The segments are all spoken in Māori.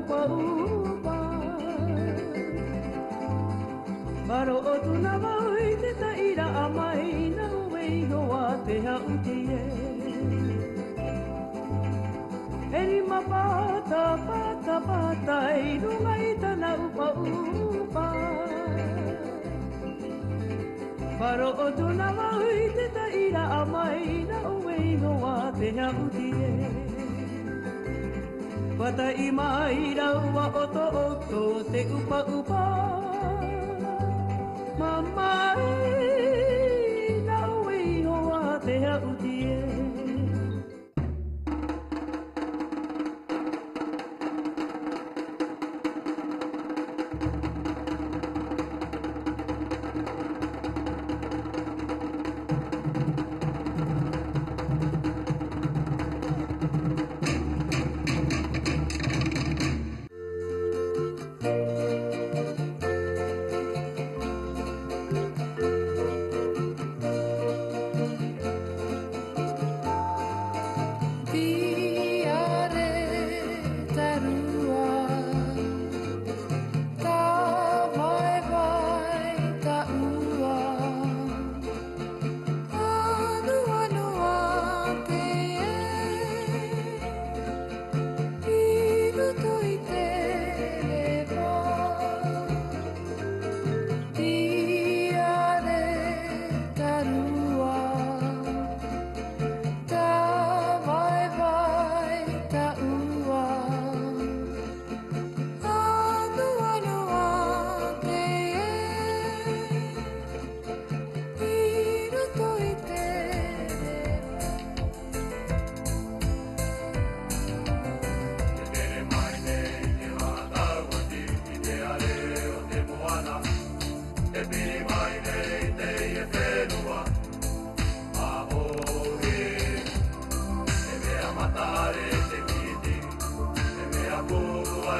upa upa Maro o tu na mai te taira a mai na uei noa te hauti e Eri ma pata pata pata e runga i tana upa upa Paro o tu na mai te taira a mai na uei noa te hauti e Eri ma pata pata pata pata e runga i tana upa upa Patay mailaw wa oto oto te upa upa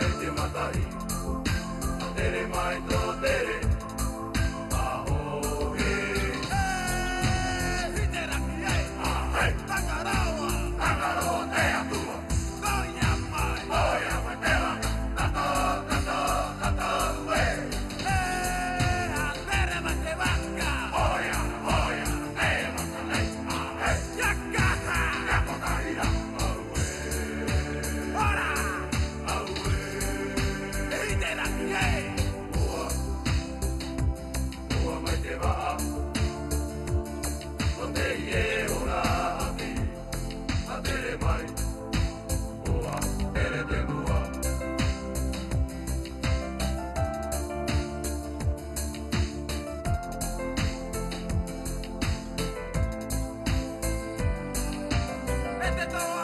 mai te matai. Tere mai to tere. ありがとう